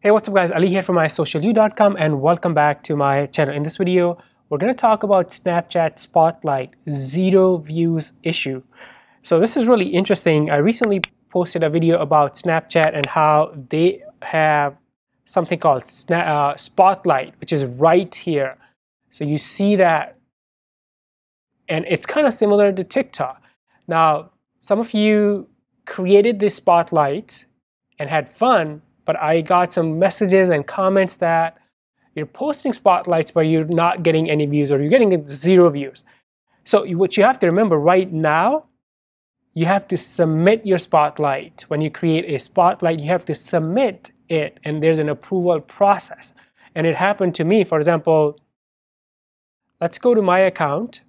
Hey, what's up guys? Ali here from isocialyou.com and welcome back to my channel. In this video, we're going to talk about Snapchat Spotlight zero views issue. So this is really interesting. I recently posted a video about Snapchat and how they have something called uh, Spotlight, which is right here. So you see that and it's kind of similar to TikTok. Now, some of you created this Spotlight and had fun, but I got some messages and comments that you're posting spotlights but you're not getting any views or you're getting zero views. So what you have to remember right now, you have to submit your spotlight. When you create a spotlight, you have to submit it and there's an approval process. And it happened to me, for example, let's go to my account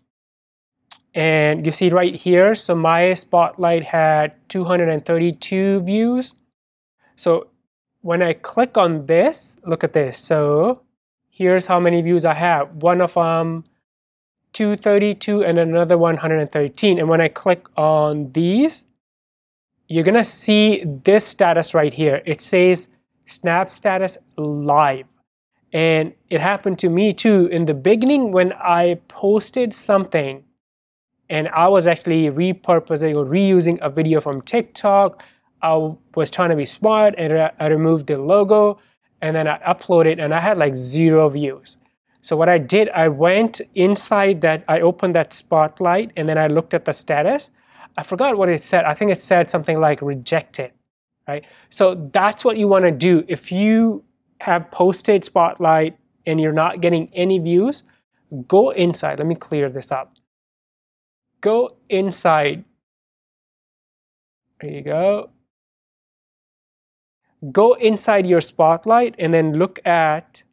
and you see right here, so my spotlight had 232 views. So when I click on this, look at this. So here's how many views I have. One of them 232 and another 113. And when I click on these, you're gonna see this status right here. It says Snap status live. And it happened to me too. In the beginning, when I posted something and I was actually repurposing or reusing a video from TikTok, I was trying to be smart and I removed the logo and then I uploaded and I had like zero views. So what I did, I went inside that, I opened that spotlight and then I looked at the status. I forgot what it said. I think it said something like rejected, right? So that's what you want to do. If you have posted spotlight and you're not getting any views, go inside. Let me clear this up. Go inside. There you go go inside your spotlight and then look at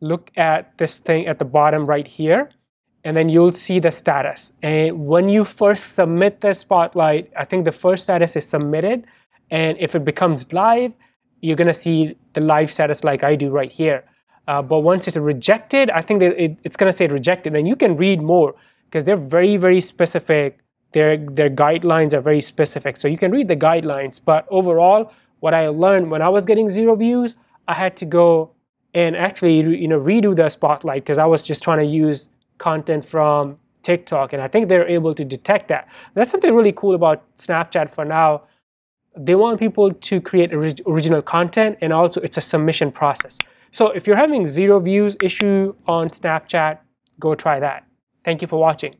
look at this thing at the bottom right here and then you'll see the status. And when you first submit the spotlight I think the first status is submitted and if it becomes live you're gonna see the live status like I do right here. Uh, but once it's rejected I think that it, it's gonna say rejected and you can read more because they're very very specific their, their guidelines are very specific. So you can read the guidelines, but overall, what I learned when I was getting zero views, I had to go and actually you know redo the spotlight because I was just trying to use content from TikTok, and I think they're able to detect that. That's something really cool about Snapchat for now. They want people to create orig original content, and also it's a submission process. So if you're having zero views issue on Snapchat, go try that. Thank you for watching.